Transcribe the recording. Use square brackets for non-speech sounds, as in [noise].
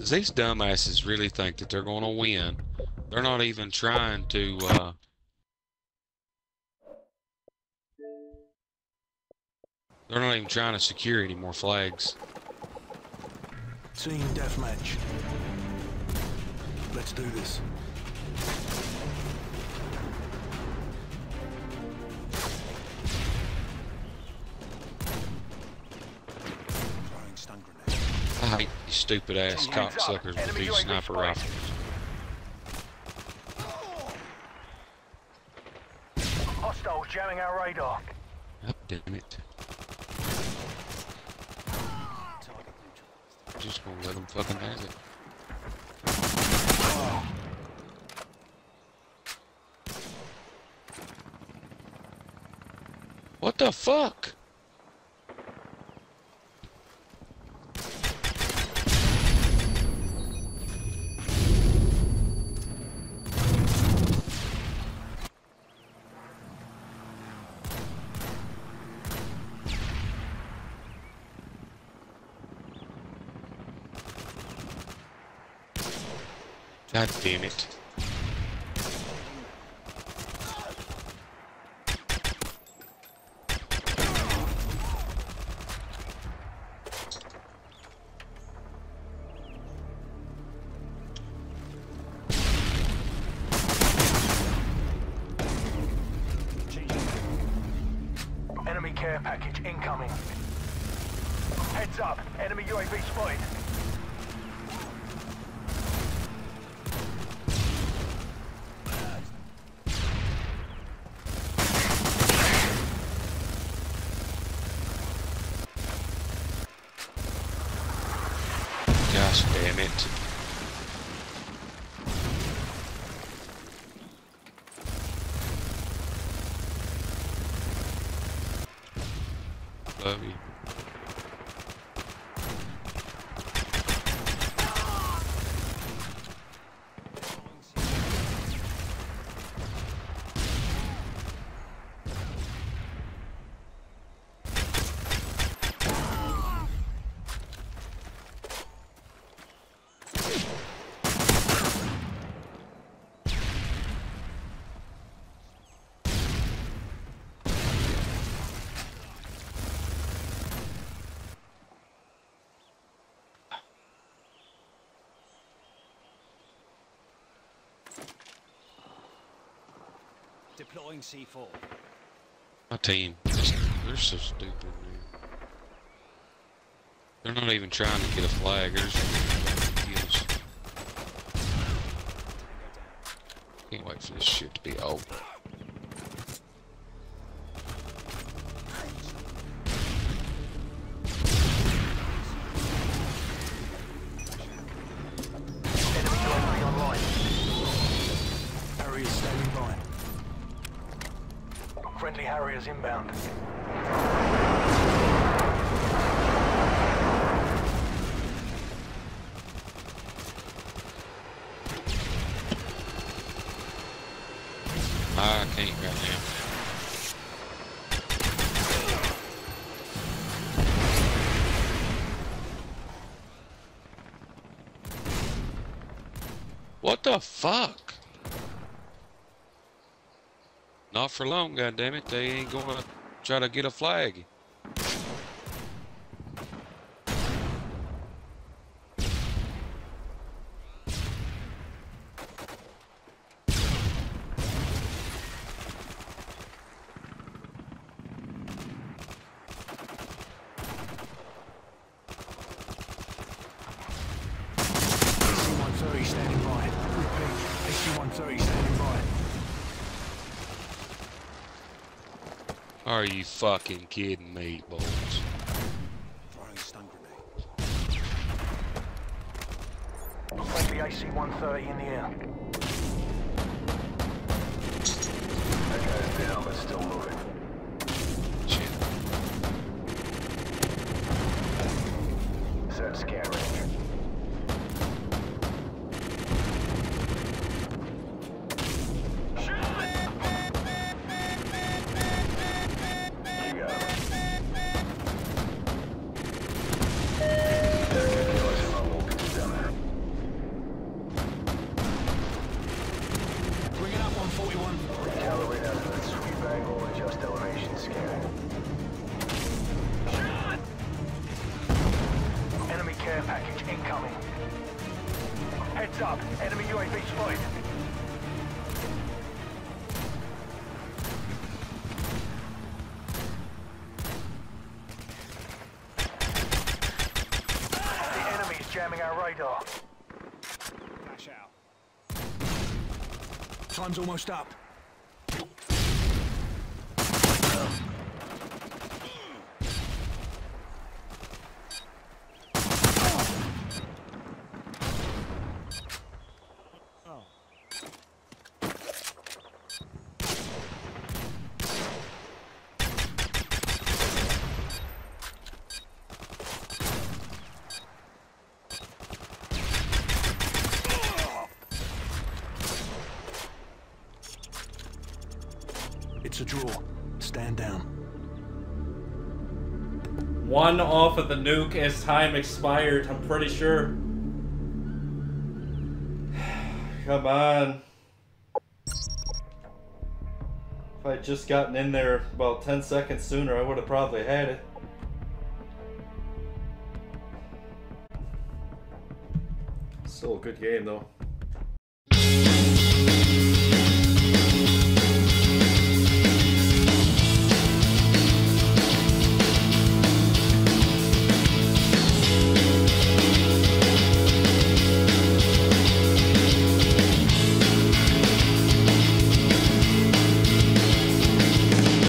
'Cause these dumbasses really think that they're going to win. They're not even trying to. Uh, they're not even trying to secure any more flags. Team deathmatch. Let's do this. Uh-huh. hate these stupid ass cocksuckers with these sniper rifles. Hostiles jamming our radar. Oh, damn it. Just gonna let them fucking have it. What the fuck? God damn it. Enemy care package incoming. Heads up, enemy UAV spotted. Gosh damn it. Love you. Deploying C4. My team, just- they're so stupid, man. They're not even trying to get a flag. Can't wait for this shit to be over. Harriers inbound. Ah, I can't right now. What the fuck? Not for long, goddammit. They ain't gonna try to get a flag. AC-130 standing by. Repeat. AC-130 standing by. Are you fucking kidding me, boys? Throwing stun grenade. Friendly AC-130 in the air. Okay, down, but still moving. Shit. Set scan up. Enemy UAV spotted. The enemy is jamming our radar. Flash out. Time's almost up. It's a draw. Stand down. One off of the nuke as time expired, I'm pretty sure. [sighs] Come on. If I'd just gotten in there about 10 seconds sooner, I would have probably had it. Still a good game though.